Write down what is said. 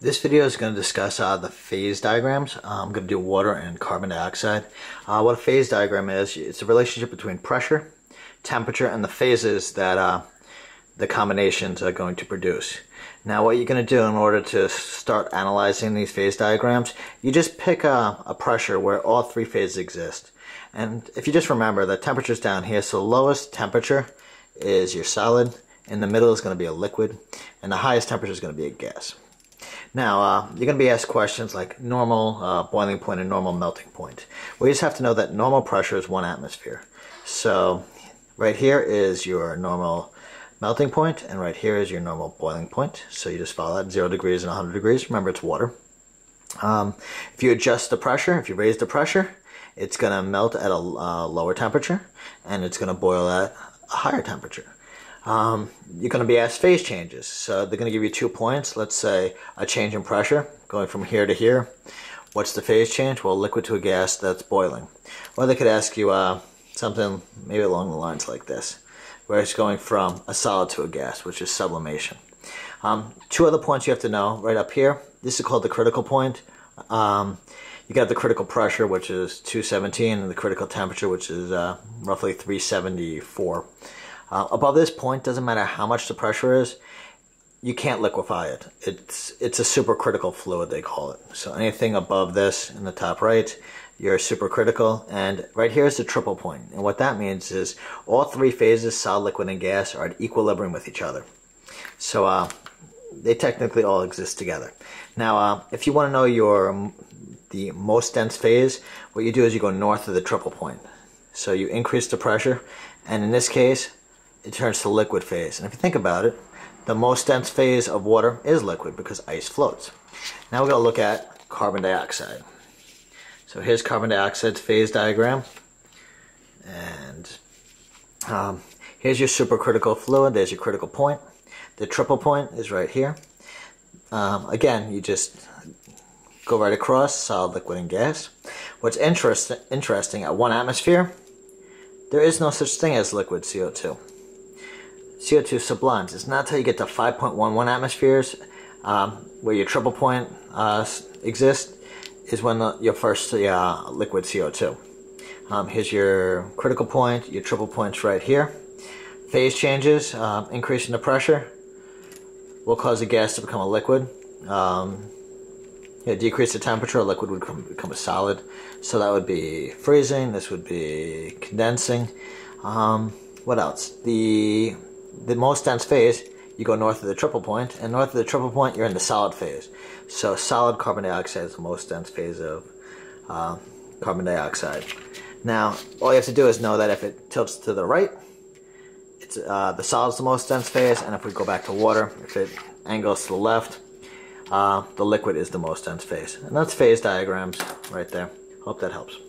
This video is going to discuss uh, the phase diagrams. Uh, I'm going to do water and carbon dioxide. Uh, what a phase diagram is, it's a relationship between pressure, temperature, and the phases that uh, the combinations are going to produce. Now what you're going to do in order to start analyzing these phase diagrams, you just pick a, a pressure where all three phases exist. And if you just remember, the temperature's down here, so lowest temperature is your solid, in the middle is going to be a liquid, and the highest temperature is going to be a gas. Now, uh, you're going to be asked questions like normal uh, boiling point and normal melting point. We just have to know that normal pressure is one atmosphere. So, right here is your normal melting point, and right here is your normal boiling point. So you just follow that 0 degrees and 100 degrees. Remember, it's water. Um, if you adjust the pressure, if you raise the pressure, it's going to melt at a uh, lower temperature, and it's going to boil at a higher temperature. Um, you're going to be asked phase changes. So they're going to give you two points. Let's say a change in pressure going from here to here. What's the phase change? Well, liquid to a gas that's boiling. Or they could ask you uh, something maybe along the lines like this, where it's going from a solid to a gas, which is sublimation. Um, two other points you have to know right up here. This is called the critical point. Um, you got the critical pressure, which is 217, and the critical temperature, which is uh, roughly 374. Uh, above this point, doesn't matter how much the pressure is, you can't liquefy it. It's it's a supercritical fluid they call it. So anything above this in the top right, you're supercritical. And right here is the triple point. And what that means is all three phases, solid, liquid, and gas, are at equilibrium with each other. So uh, they technically all exist together. Now, uh, if you want to know your the most dense phase, what you do is you go north of the triple point. So you increase the pressure, and in this case, it turns to liquid phase. And if you think about it, the most dense phase of water is liquid because ice floats. Now we're going to look at carbon dioxide. So here's carbon dioxide's phase diagram. And um, here's your supercritical fluid. There's your critical point. The triple point is right here. Um, again, you just go right across, solid, liquid, and gas. What's interest, interesting, at one atmosphere, there is no such thing as liquid CO2. CO2 sublimes. It's not until you get to 5.11 atmospheres um, where your triple point uh, exists is when the, your first uh, liquid CO2. Um, here's your critical point, your triple points right here. Phase changes, uh, increasing the pressure will cause the gas to become a liquid. Um, yeah, decrease the temperature, a liquid would become, become, a solid. So that would be freezing, this would be condensing. Um, what else? The the most dense phase, you go north of the triple point, and north of the triple point, you're in the solid phase. So solid carbon dioxide is the most dense phase of uh, carbon dioxide. Now, all you have to do is know that if it tilts to the right, it's uh, the solid's the most dense phase, and if we go back to water, if it angles to the left, uh, the liquid is the most dense phase. And that's phase diagrams right there. Hope that helps.